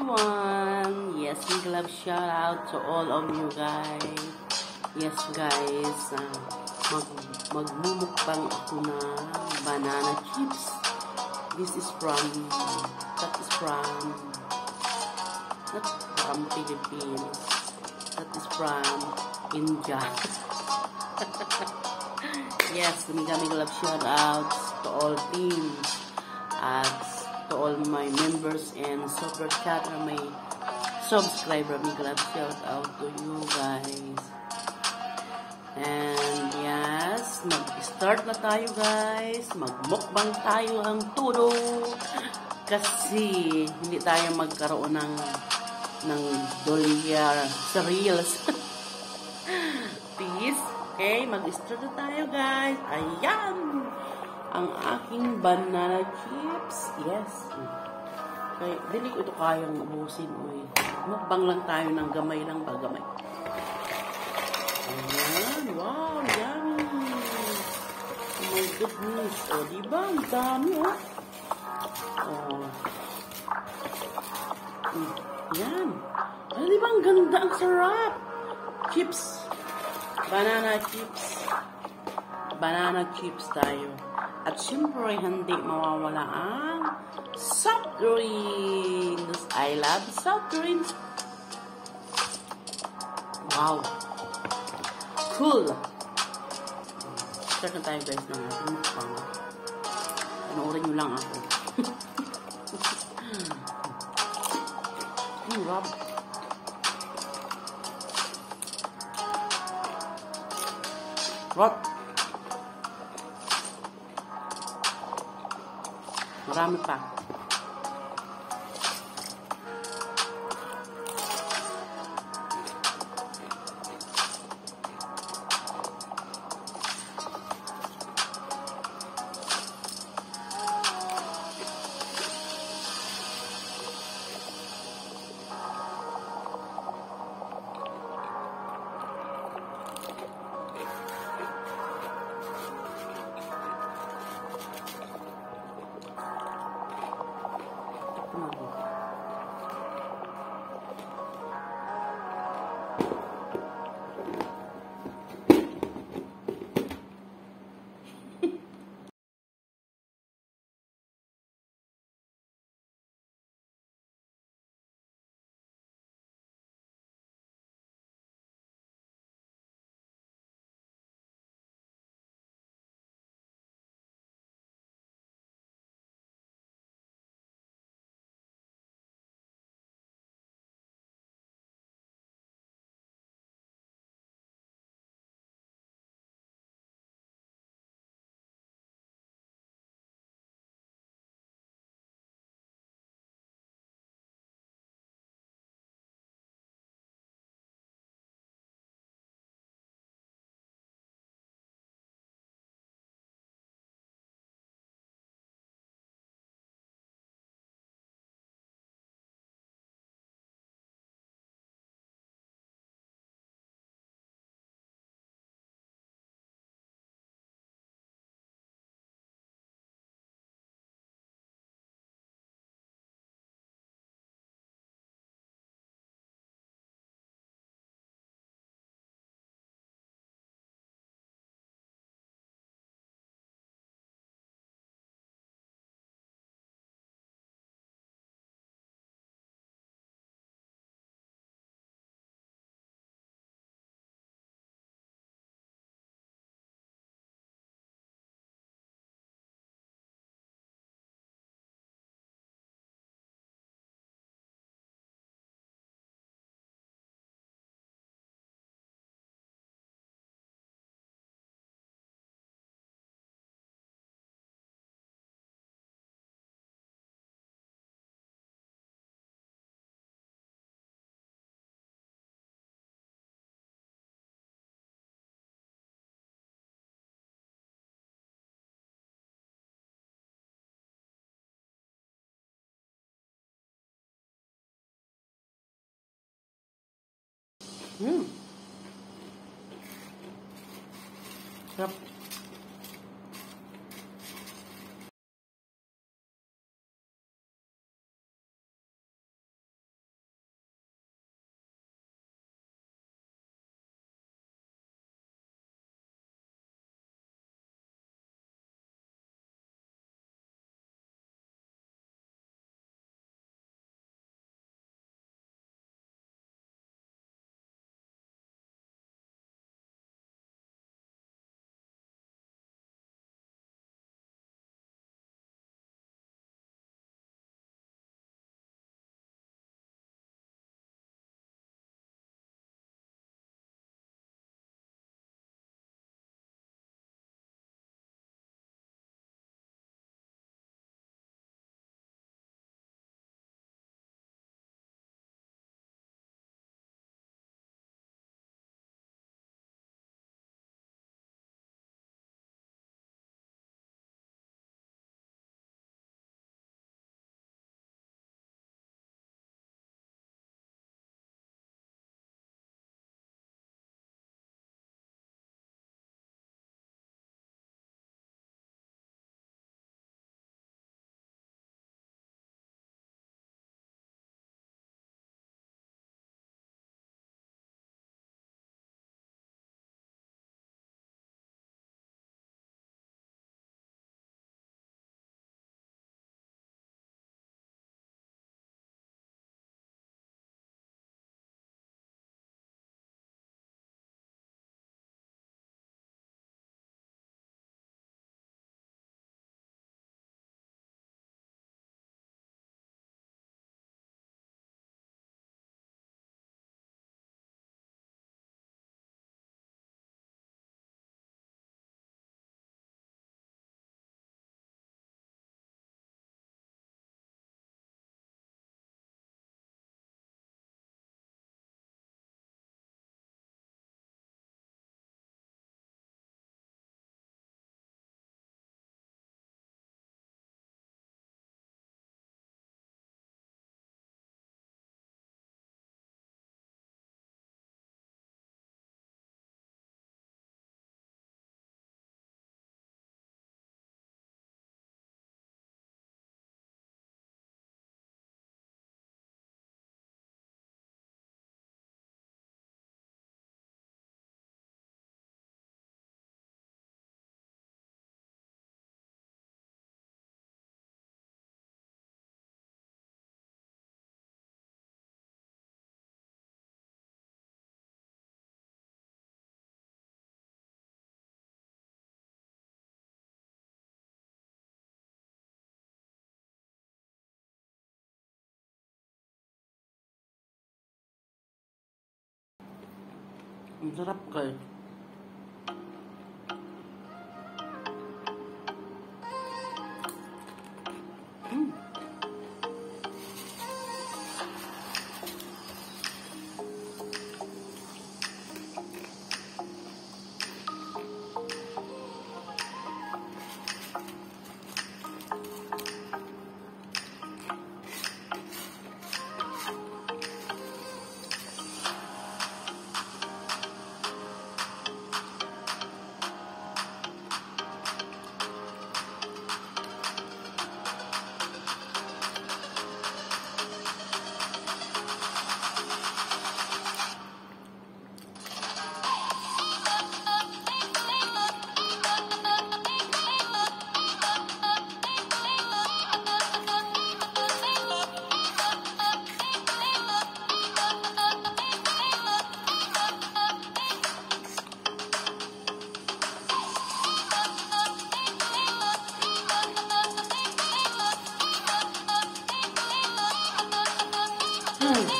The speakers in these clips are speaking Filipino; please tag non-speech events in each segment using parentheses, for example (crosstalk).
everyone! Yes, big love shout out to all of you guys. Yes guys, uh, mag magmumukbang ako na banana chips. This is from, that is from, not from Philippines. That is from India. (laughs) yes, mega love shout outs to all teams. At to all my members and super chat na may subscriber. Big love shout out to you guys. And yes, mag-start na tayo guys. Magmukbang tayo ang todo. Kasi hindi tayo magkaroon ng ng dolyar sa reels. (laughs) Peace. Okay, mag-start na tayo guys. Ayan! Ang aking banana chips. Yes. Kaya, dili ko ito kayang ubusin. Uy. Mukbang lang tayo ng gamay lang ba? Gamay. Ayan. Wow, yummy. Oh my goodness. O, oh, diba? Ang dami, oh. Oh. Mm. Yan. Ay, diba? Ang ganda. Ang sarap. Chips. Banana chips. Banana chips tayo. At syempre, hindi mawawala ang soft drinks. I love soft drinks. Wow. Cool. Start na tayo guys ng ating mukbang. Panoorin nyo lang ako. (laughs) Ang rub. What? Marami pa. Hmm. Sarap. Ang Ooh.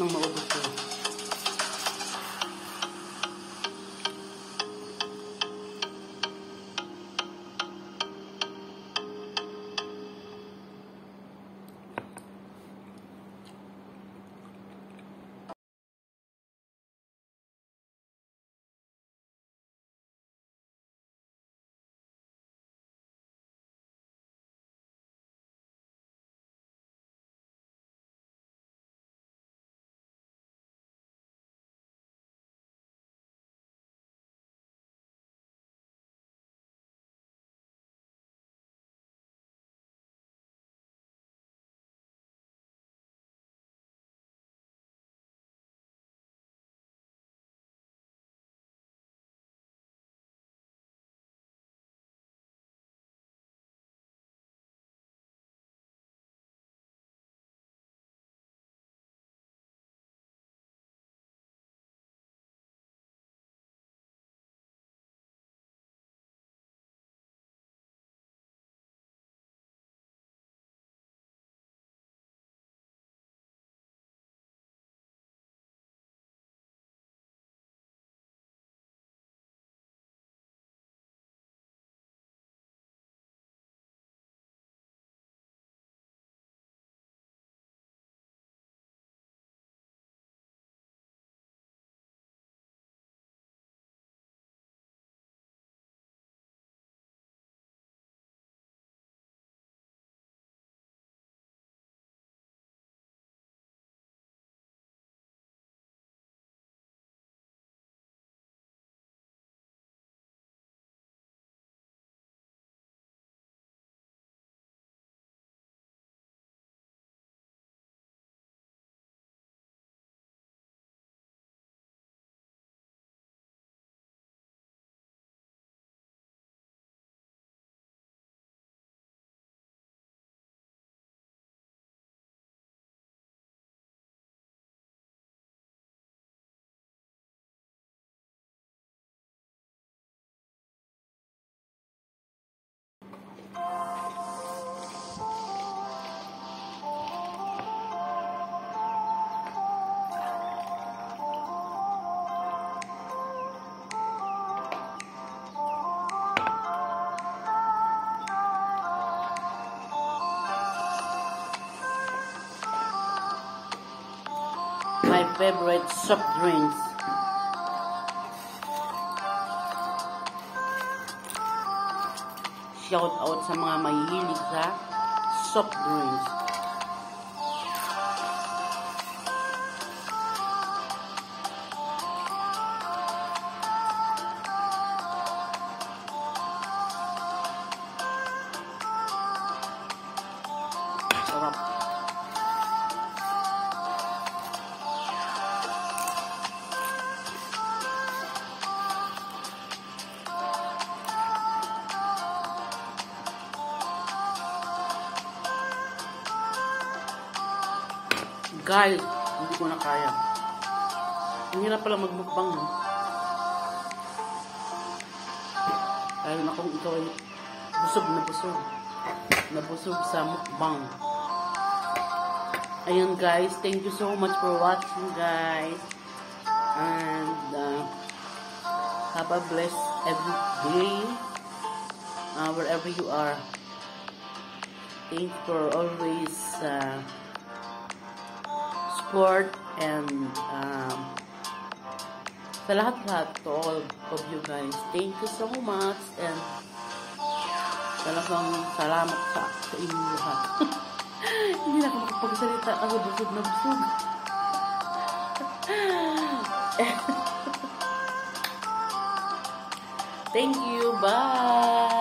não morra. My favorite soft drinks. Shout out sa mga mahilig sa soft drinks. Guys, hindi ko na kaya. Ang hirap pala magmukbang, no? Lalo na kung ikaw ay busog na busog. Nabusog sa mukbang. Ayun guys, thank you so much for watching guys. And uh, have a blessed every day uh, wherever you are. Thank you for always uh, support and um, sa lahat-lahat to all of you guys. Thank you so much and talagang salamat sa, sa inyo lahat. (laughs) Hindi na ako makapagsalita kasi busog na busog. (laughs) Thank you. Bye.